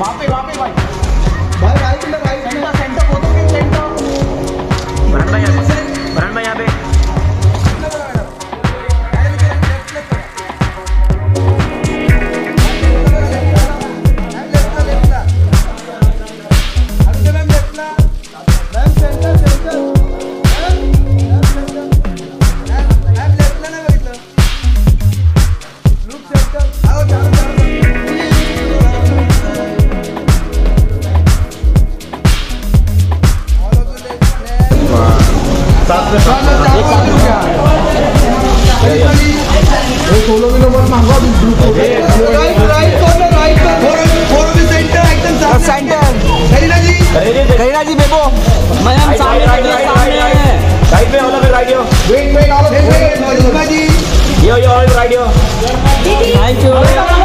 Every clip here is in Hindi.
वहाँ पे वहाँ पे भाई सोलो किलो बहुत महँगा right right right Kareena ji Bebo मैं हम सामने सामने राइट में all right yo wait wait all wait wait yo yo all right yo thank you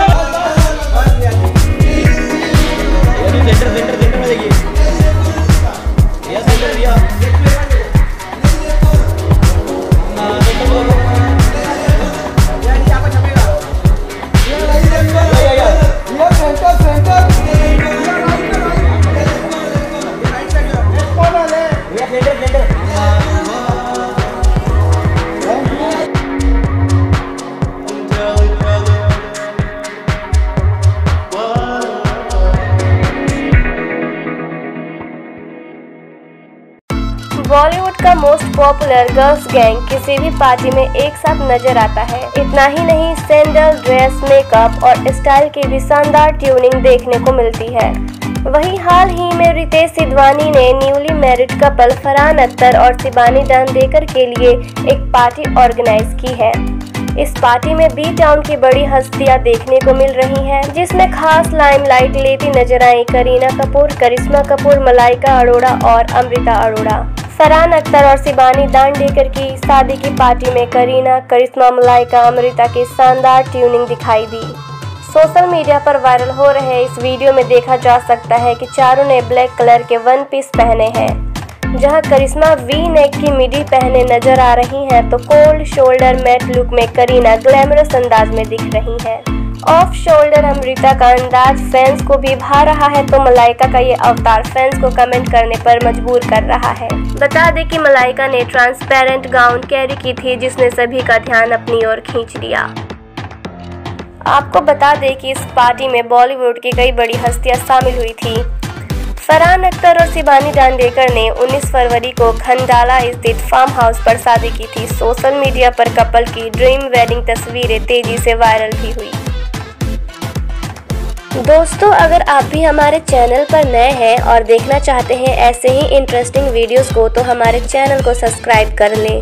Bollywood का मोस्ट पॉपुलर गर्ल्स गैंग किसी भी पार्टी में एक साथ नज़र आता है। इतना ही नहीं सैंडल ड्रेस मेकअप और स्टाइल की भी शानदार ट्यूनिंग देखने को मिलती है। वहीं हाल ही में रितेश सिद्धवानी ने newly married couple Farhan Akhtar और शिबानी डांडेकर के लिए एक पार्टी ऑर्गेनाइज की है। इस पार्टी में बी टाउन की बड़ी हस्तियाँ देखने को मिल रही हैं, जिसमें खास लाइमलाइट लेती नज़र आई करीना कपूर, करिश्मा कपूर, मलाइका अरोड़ा और अमृता अरोड़ा। फरहान अख्तर और शिबानी दांडेकर की शादी की पार्टी में करीना, करिश्मा मलाइका, अमृता की शानदार ट्यूनिंग दिखाई दी। सोशल मीडिया पर वायरल हो रहे इस वीडियो में देखा जा सकता है कि चारों ने ब्लैक कलर के वन पीस पहने हैं। जहाँ करिश्मा वी नेक की मिडी पहने नज़र आ रही हैं तो कोल्ड शोल्डर मैट लुक में करीना ग्लैमरस अंदाज में दिख रही हैं। ऑफ़ शोल्डर अमृता का अंदाज फैंस को भी भा रहा है तो मलाइका का ये अवतार फैंस को कमेंट करने पर मजबूर कर रहा है। बता दें कि मलाइका ने ट्रांसपेरेंट गाउन कैरी की थी, जिसने सभी का ध्यान अपनी ओर खींच लिया। आपको बता दें कि इस पार्टी में बॉलीवुड की कई बड़ी हस्तियाँ शामिल हुई थी। फरहान अख्तर और शिवानी डांडेकर ने 19 फरवरी को खंडाला स्थित फार्म हाउस पर शादी की थी। सोशल मीडिया पर कपल की ड्रीम वेडिंग तस्वीरें तेज़ी से वायरल भी हुई। दोस्तों, अगर आप भी हमारे चैनल पर नए हैं और देखना चाहते हैं ऐसे ही इंटरेस्टिंग वीडियोस को तो हमारे चैनल को सब्सक्राइब कर लें।